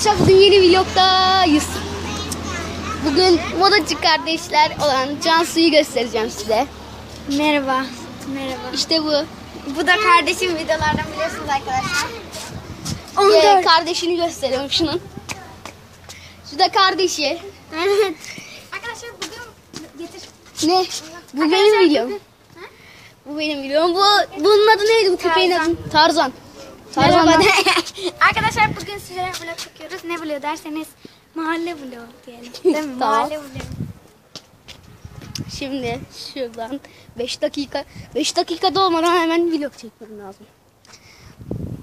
arkadaşlar bugün yeni vlogdayız. Bugün modacı kardeşler olan Cansu'yu göstereceğim size. Merhaba. Merhaba. İşte bu. Bu da kardeşim videolardan biliyorsunuz arkadaşlar. Ee, kardeşini gösteriyorum şunun. Şu da kardeşi. Evet. Arkadaşlar bugün getir. Ne? Bu benim videom. Bu benim videom. Bu bunun adı neydi bu köpeğin Tarzan. adı? Tarzan. Merhaba. Arkadaşlar bugün size vlog çekiyoruz. Ne vlog derseniz mahalle vlog diyelim. Değil mi? Tamam. Mahalle vlog. Şimdi şuradan 5 dakika 5 dakikada olmadan hemen vlog çekmem lazım.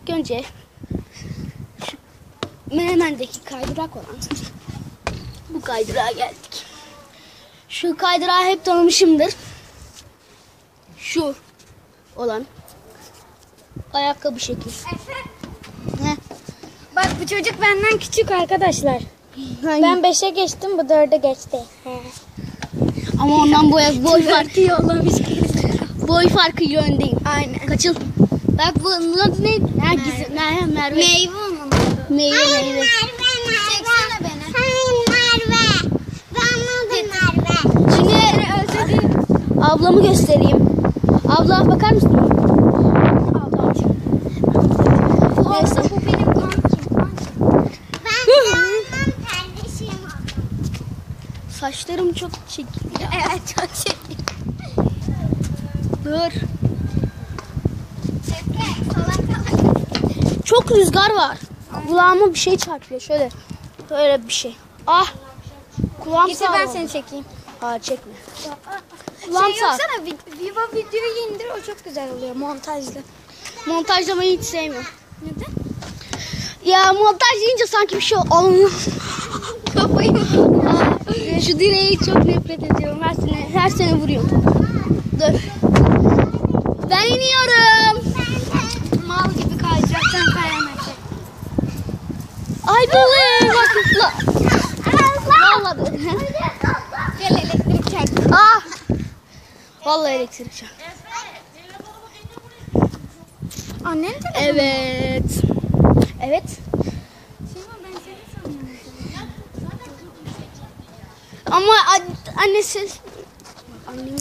Önce şu Menemen'deki kaydırak olan bu kaydırağa geldik. Şu kaydırağı hep tanımışımdır. Şu olan ayakkabı şekli. Ne? Bak bu çocuk benden küçük arkadaşlar. Hangi? Ben 5'e geçtim bu 4'e geçti. Ama ondan boy, boy farkı yollamış. boy farkıyla öndeyim. Aynen. Kaçıl. Bak bunun adı ne? Ha, gizli, Merve. Merve. Meyve onun adı. Meyve meyve. Çeksene beni. Şimdi ablamı göstereyim. Abla bakar mısın? Ablam. Neyse. bu benim kankim. Saçlarım çok çekil. Evet çok şey. Dur. Çok rüzgar var. Kulağıma bir şey çarpıyor. Şöyle. Böyle bir şey. Ah. Kulağım Getir ben seni çekeyim. Aa çekme. Kulağım şey sağ. yapsana vi- Viva videoyu indir o çok güzel oluyor montajlı. Montajlamayı hiç sevmiyorum. Neden? Ya montaj deyince sanki bir şey alınıyor. Şu direği çok nefret ediyorum. Her sene her sene vuruyorum. Dur. Ben iniyorum. mal gibi kayacaksan kayamayacak. Ay balığı bak. La. Vallahi. Gel elektrik çarp. ah. Vallahi elektrik çarptı. Annen de Evet. Evet. Ama annesi annemin